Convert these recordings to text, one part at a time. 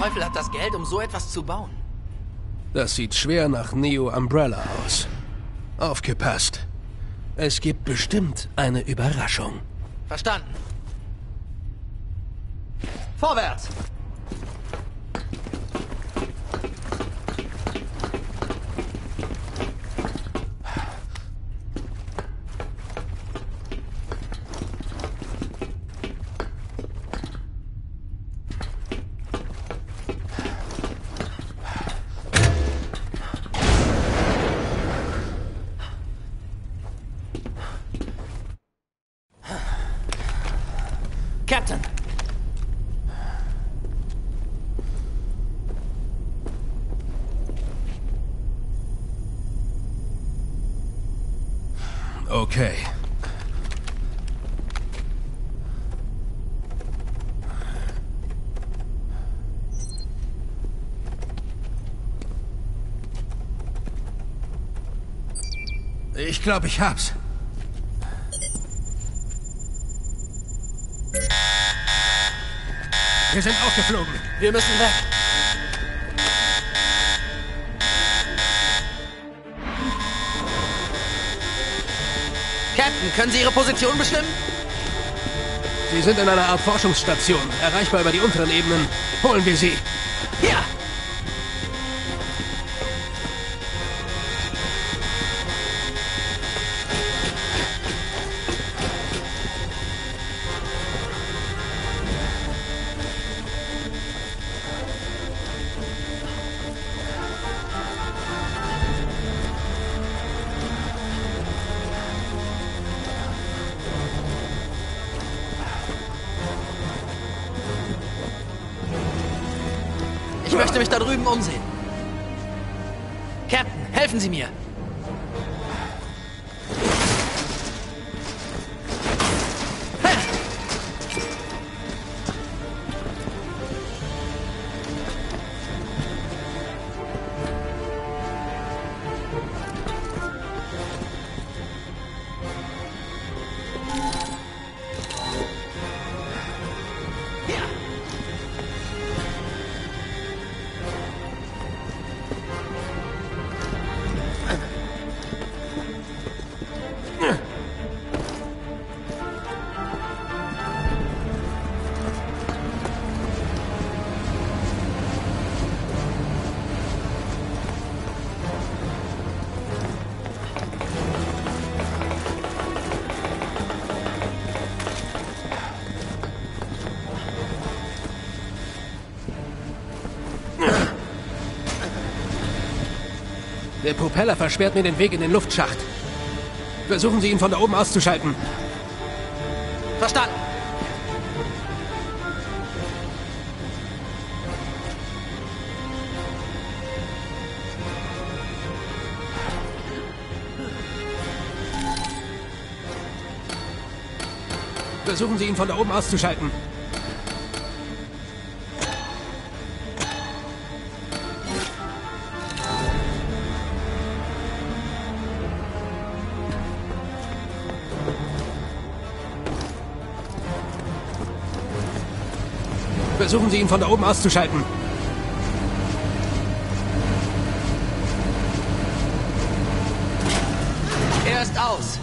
Teufel hat das Geld, um so etwas zu bauen? Das sieht schwer nach Neo Umbrella aus. Aufgepasst. Es gibt bestimmt eine Überraschung. Verstanden. Vorwärts! Captain! Okay. Ich glaube, ich hab's. Wir sind aufgeflogen. Wir müssen weg. Captain, können Sie Ihre Position bestimmen? Sie sind in einer Art Forschungsstation, erreichbar über die unteren Ebenen. Holen wir sie. Ich möchte mich da drüben umsehen. Captain, helfen Sie mir. Der Propeller versperrt mir den Weg in den Luftschacht. Versuchen Sie ihn von da oben auszuschalten. Verstanden. Versuchen Sie ihn von da oben auszuschalten. Versuchen Sie ihn von da oben auszuschalten. Er ist aus.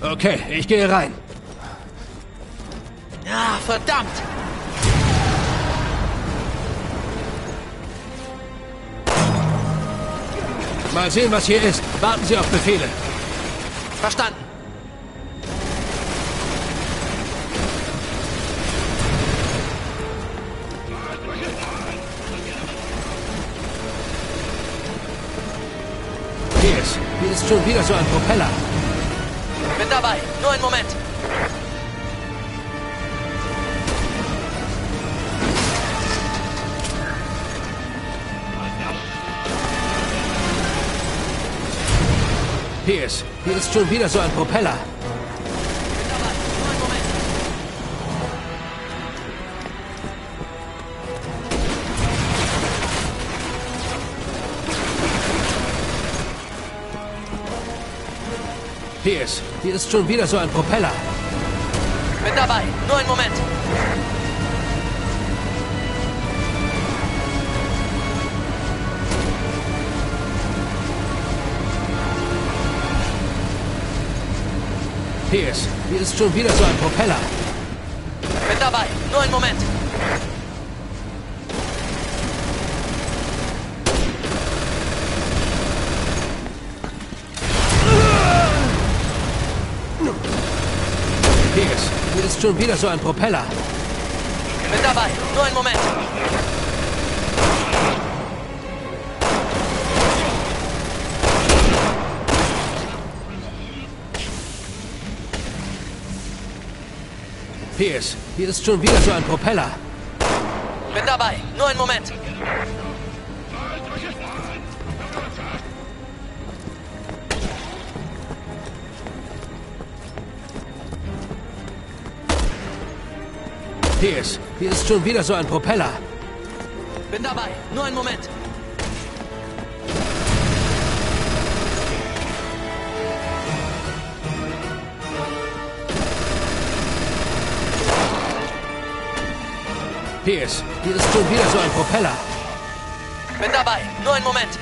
Okay, ich gehe rein. Ja, verdammt. Mal sehen, was hier ist. Warten Sie auf Befehle. Verstanden. Ist schon wieder so ein Propeller. Bin dabei. Nur einen Moment. Pierce, hier ist schon wieder so ein Propeller. Pierce, hier ist schon wieder so ein Propeller. Bin dabei, nur einen Moment. Pierce, hier ist schon wieder so ein Propeller. Bin dabei, nur einen Moment. Ist schon wieder so ein Propeller. Bin dabei. Nur einen Moment. Pierce, hier ist schon wieder so ein Propeller. Bin dabei. Nur einen Moment. Pierce, hier ist schon wieder so ein Propeller. Bin dabei. Nur einen Moment. Pierce, hier ist schon wieder so ein Propeller. Bin dabei. Nur einen Moment.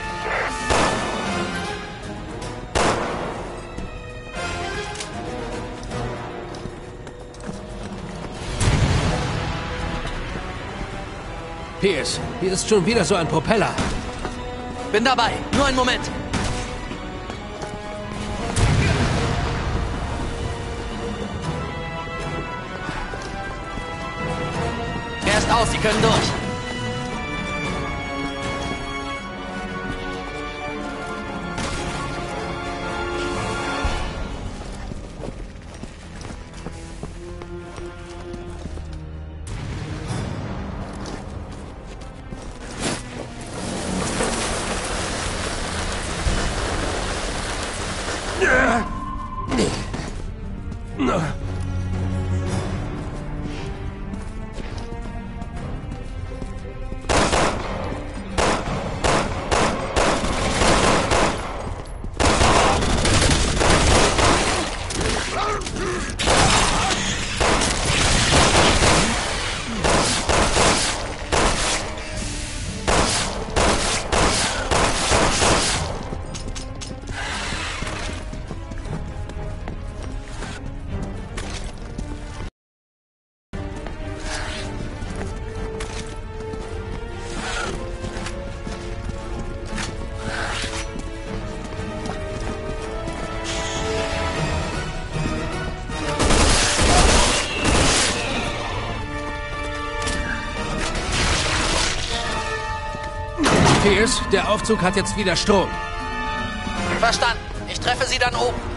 Pierce, hier ist schon wieder so ein Propeller. Bin dabei. Nur einen Moment. Er ist aus. Sie können durch. な。Pierce, der Aufzug hat jetzt wieder Strom. Verstanden. Ich treffe Sie dann oben.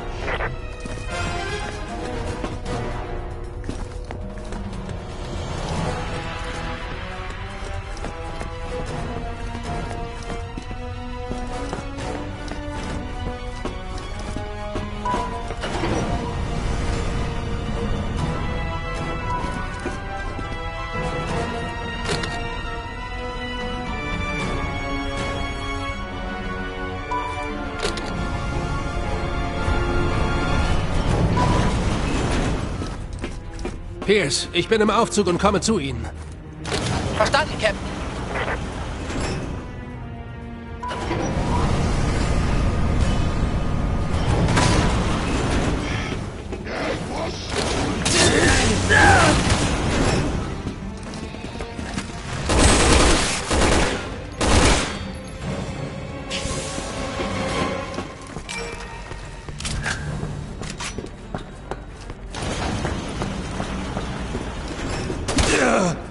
Pierce, ich bin im Aufzug und komme zu Ihnen. Verstanden, Captain. Uh.